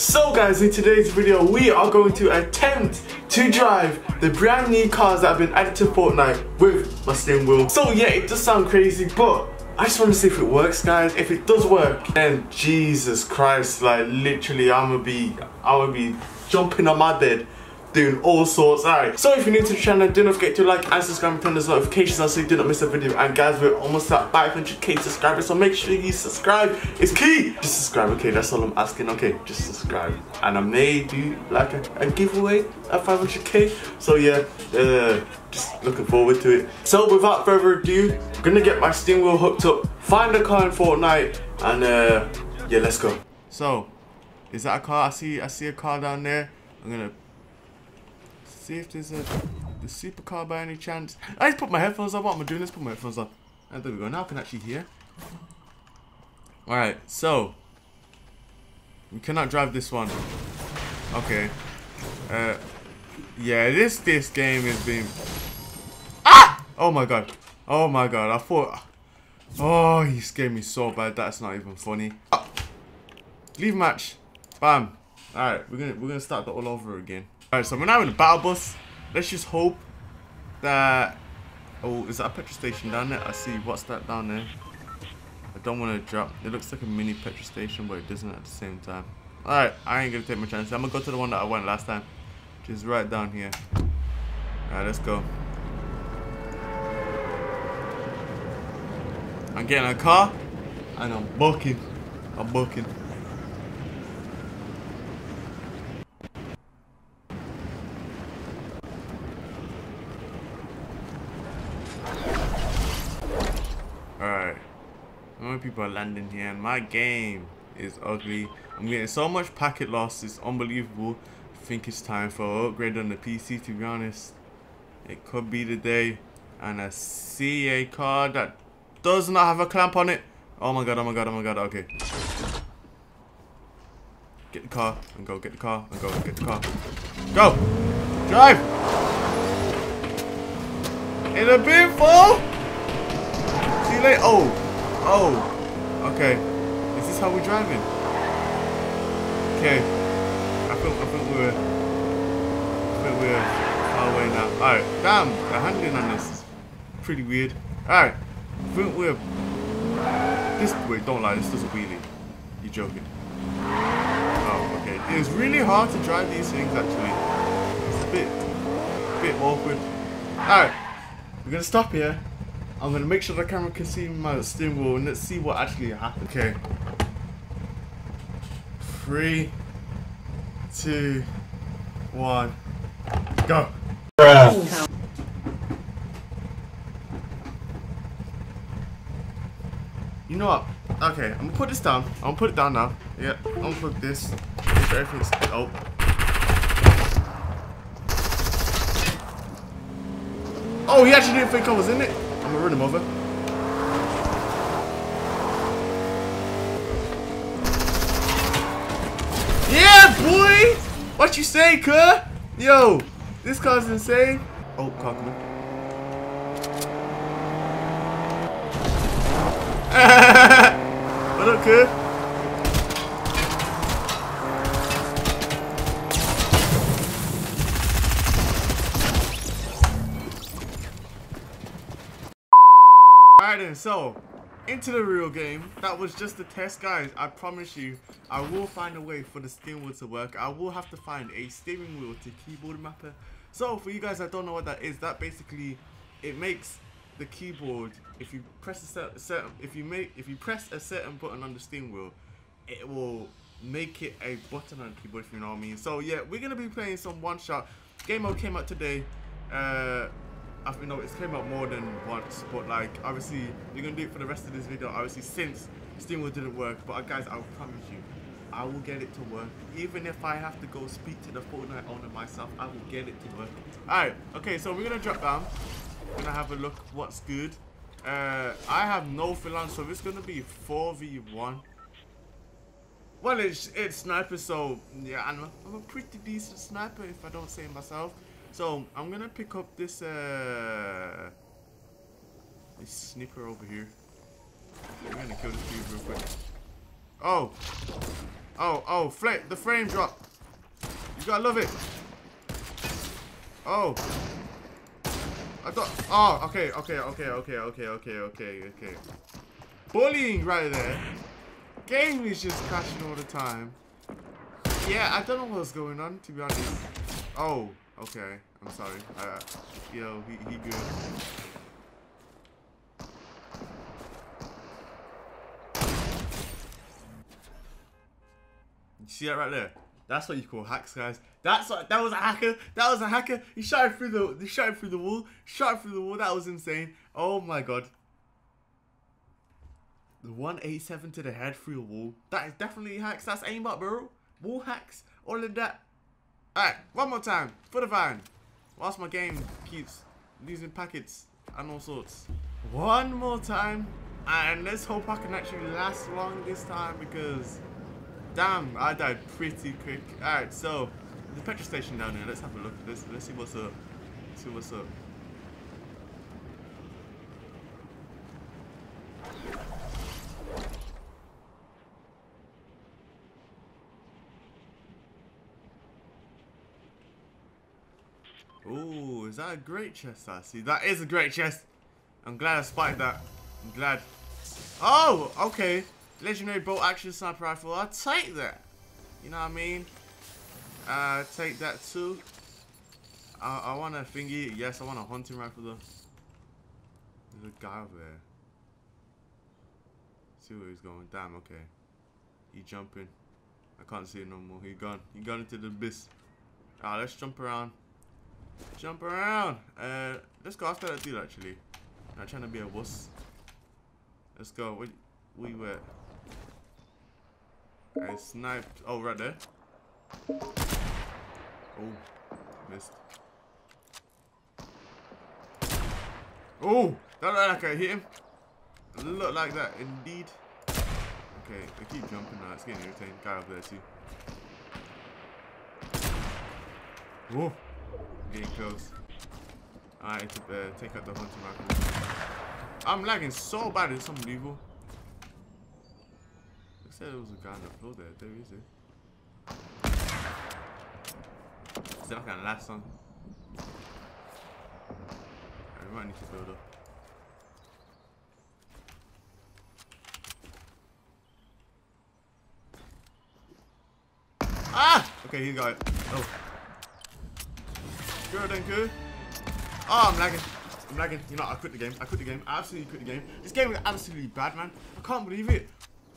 So guys, in today's video, we are going to attempt to drive the brand new cars that have been added to Fortnite with my steering wheel. So yeah, it does sound crazy, but I just want to see if it works, guys. If it does work, then Jesus Christ, like literally, I'm gonna be, I'm gonna be jumping on my bed doing all sorts. Alright, so if you're new to the channel, do not forget to like and subscribe and turn those notifications on so you do not miss a video. And guys, we're almost at 500k subscribers, so make sure you subscribe. It's key. Just subscribe, okay? That's all I'm asking. Okay, just subscribe. And I may do like a, a giveaway at 500k. So yeah, uh, just looking forward to it. So without further ado, I'm gonna get my steering wheel hooked up, find a car in Fortnite, and uh, yeah, let's go. So, is that a car? I see. I see a car down there. I'm gonna see if there's a the supercar by any chance. I just put my headphones on. What am I doing? Let's put my headphones on. And there we go. Now I can actually hear. Alright, so. We cannot drive this one. Okay. Uh, yeah, this this game is being. Ah! Oh my god. Oh my god. I thought. Oh, he scared me so bad. That's not even funny. Ah. Leave match. Bam. Alright, we're gonna we're gonna start that all over again. Alright, so we're now in the battle bus. Let's just hope that... Oh, is that a petrol station down there? I see. What's that down there? I don't want to drop. It looks like a mini petrol station, but it doesn't at the same time. Alright, I ain't going to take my chances. I'm going to go to the one that I went last time. Which is right down here. Alright, let's go. I'm getting a car. And I'm booking. I'm booking. People are landing here and my game is ugly. I'm getting so much packet loss, it's unbelievable. I think it's time for an upgrade on the PC to be honest. It could be the day. And I see a car that does not have a clamp on it. Oh my god, oh my god, oh my god, okay. Get the car and go, get the car and go, get the car. Go! Drive! In a bit full! See you later. Oh! Oh, okay. Is this how we're driving? Okay. I think I think we're I think we're far away now. Alright, damn, the handling on this is pretty weird. Alright. I think we're this wait, don't lie, this does a wheelie. You're joking. Oh, okay. It's really hard to drive these things actually. It's a bit bit awkward. Alright. We're gonna stop here. I'm gonna make sure the camera can see my steering wheel and let's see what actually happened. Okay. Three, two, one, go. Bruh. You know what? Okay, I'm gonna put this down. I'm gonna put it down now. Yeah, I'm gonna put this. Everything's oh. Oh, he actually didn't think I was in it. I'm gonna run him over. Yeah, boy! What you say, cuh? Yo, this car's insane. Oh, car what up, cuh? Alright then, so, into the real game. That was just a test, guys. I promise you, I will find a way for the steering wheel to work. I will have to find a steering wheel to keyboard mapper. So, for you guys that don't know what that is, that basically, it makes the keyboard, if you press a certain, if you make, if you press a certain button on the steering wheel, it will make it a button on the keyboard, if you know what I mean. So, yeah, we're going to be playing some one-shot. Game mode came out today. Uh, I you know it's came out more than once, but like obviously you're gonna do it for the rest of this video. Obviously since steering wheel didn't work, but uh, guys, I promise you, I will get it to work. Even if I have to go speak to the Fortnite owner myself, I will get it to work. Alright, okay, so we're gonna drop down. We're gonna have a look what's good. Uh, I have no fill so it's gonna be 4v1. Well, it's it's sniper, so yeah, I'm a, I'm a pretty decent sniper if I don't say it myself. So I'm gonna pick up this uh this sniper over here. I'm gonna kill this dude real quick. Oh! Oh, oh, flip, the frame drop. You gotta love it. Oh. I thought, oh, okay, okay, okay, okay, okay, okay, okay, okay. Bullying right there. Game is just crashing all the time. Yeah, I don't know what's going on, to be honest. Oh, okay. I'm sorry. Uh, yo, he, he good. You see that right there? That's what you call hacks, guys. That's what that was a hacker. That was a hacker. He shot it through the he shot it through the wall. Shot it through the wall. That was insane. Oh my god. The 187 to the head through the wall. That is definitely hacks. That's aimbot, bro. Wall hacks. All of that. Alright, one more time. For the van. Whilst my game keeps losing packets and all sorts. One more time. And let's hope I can actually last long this time because damn, I died pretty quick. Alright, so the petrol station down here. Let's have a look this. Let's see what's up. Let's see what's up. Ooh, is that a great chest I see? That is a great chest. I'm glad I spotted that. I'm glad. Oh, okay. Legendary bolt action sniper rifle. I'll take that. You know what I mean? Uh, take that too. I, I want a thingy. Yes, I want a hunting rifle though. There's a guy over there. See where he's going. Damn, okay. He jumping. I can't see him no more. He gone. He gone into the abyss. Alright, let's jump around. Jump around. Uh, let's go after that dude actually. Not trying to be a wuss. Let's go. We you at? I sniped. Oh, right there. Oh, missed. Oh, that looked like I hit him. It looked like that, indeed. Okay, I keep jumping now. It's getting irritating. Guy up there too. Whoa, getting close. Alright, uh, take out the hunting rifle. I'm lagging so bad. It's unbelievable said there was a guy on the floor there. There is it. Is that like a last one? I might need to build up. Ah! Okay, he got it. Oh. And good. Oh, I'm lagging. I'm lagging. You know, I quit the game. I quit the game. I absolutely quit the game. This game is absolutely bad, man. I can't believe it.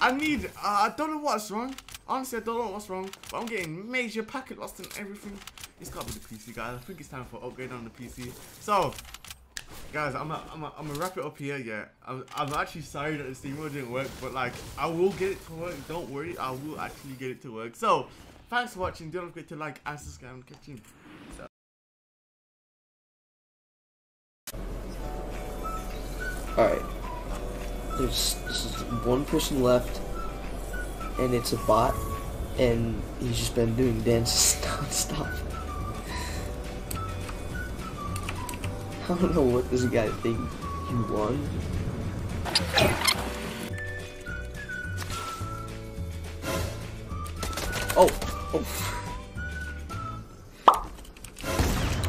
I need, uh, I don't know what's wrong. Honestly, I don't know what's wrong, but I'm getting major packet lost and everything. It's got to be the PC, guys. I think it's time for upgrade on the PC. So, guys, I'm gonna I'm I'm wrap it up here. Yeah, I'm, I'm actually sorry that the Steam mode didn't work, but like, I will get it to work. Don't worry, I will actually get it to work. So, thanks for watching. Don't forget to like and subscribe and catch you. Alright. There's, one person left, and it's a bot, and he's just been doing dances non-stop. I don't know what this guy think he won. Oh, oh.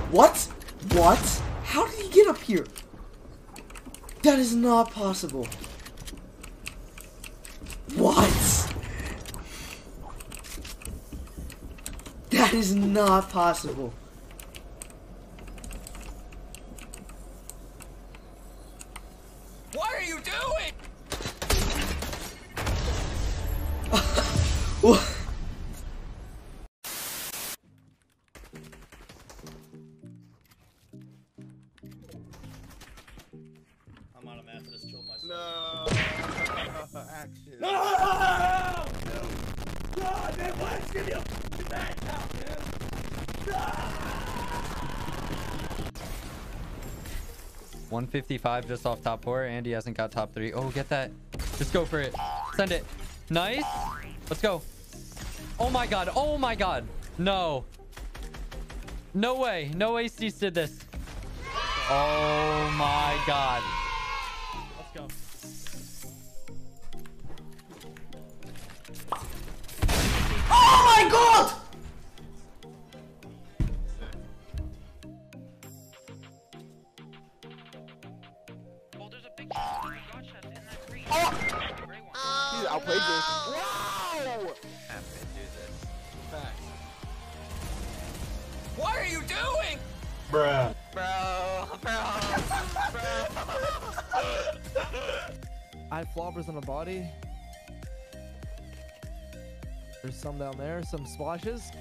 What? What? How did he get up here? That is not possible. What? That is not possible. What are you doing? Action. No! No! Man, why give me a back now, man? 155 just off top four. Andy hasn't got top three. Oh, get that. Just go for it. Send it. Nice. Let's go. Oh my god. Oh my god. No. No way. No way Steez did this. Oh my god. Oh my god! Well, there's a big god chest in that green. Oh! This. Wow! What are you doing? Bruh. Bro, bro, I have floppers on the body. There's some down there, some splashes.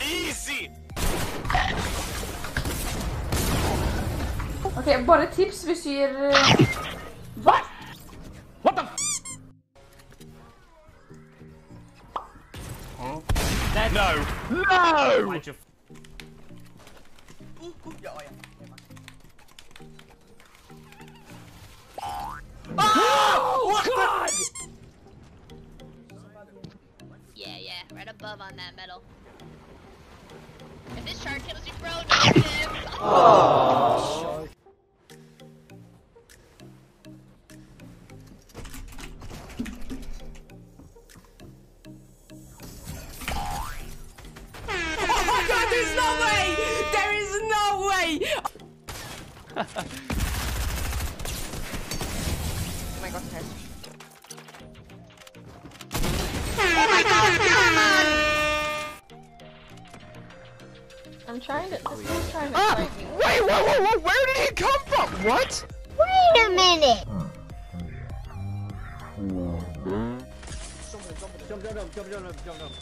Easy! Ok, bare tips hvis du gir eh, Hva? No! No! Yeah, yeah, right above on that metal. If this shark kills you, bro, negative. Oh I'm trying to. This wait, trying to. Ah! Wait! Whoa! Whoa! Whoa! Where did he come from? What? Wait a minute. Jump! Jump! Jump! Jump! Jump! Jump! Jump!